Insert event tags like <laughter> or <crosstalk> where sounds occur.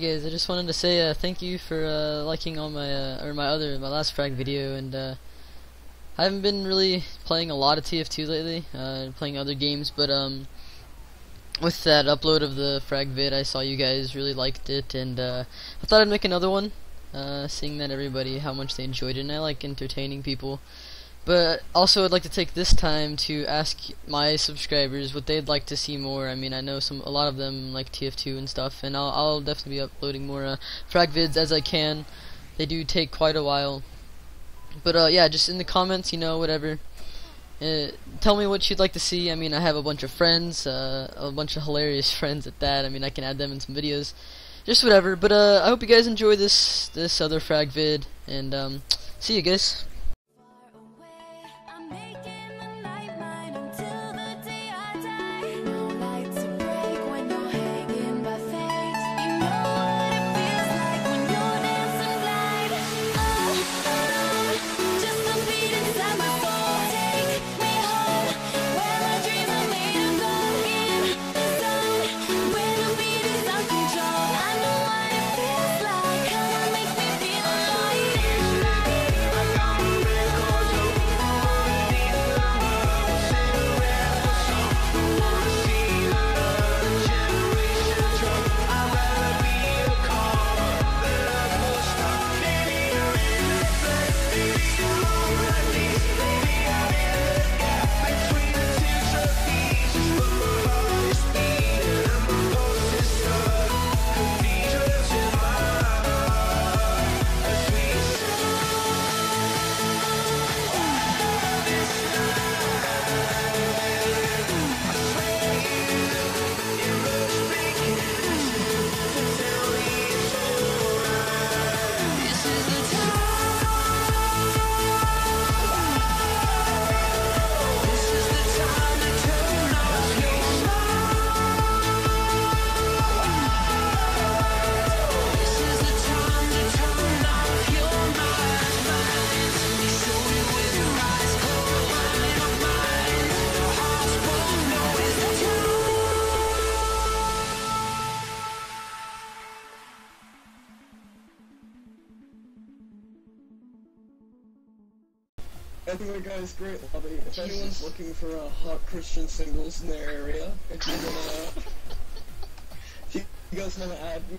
Guys, I just wanted to say uh, thank you for uh, liking all my uh, or my other my last frag video, and uh, I haven't been really playing a lot of TF2 lately, uh, playing other games, but um, with that upload of the frag vid, I saw you guys really liked it, and uh, I thought I'd make another one, seeing that everybody how much they enjoyed it, and I like entertaining people. But also, I'd like to take this time to ask my subscribers what they'd like to see more. I mean, I know some a lot of them like TF2 and stuff, and I'll, I'll definitely be uploading more uh, frag vids as I can. They do take quite a while, but uh, yeah, just in the comments, you know, whatever. Uh, tell me what you'd like to see. I mean, I have a bunch of friends, uh, a bunch of hilarious <laughs> friends at that. I mean, I can add them in some videos, just whatever. But uh, I hope you guys enjoy this this other frag vid, and um, see you guys. Anyway, guys, great lobby. If anyone's looking for uh, hot Christian singles in their area, if you wanna, <laughs> if you guys wanna add me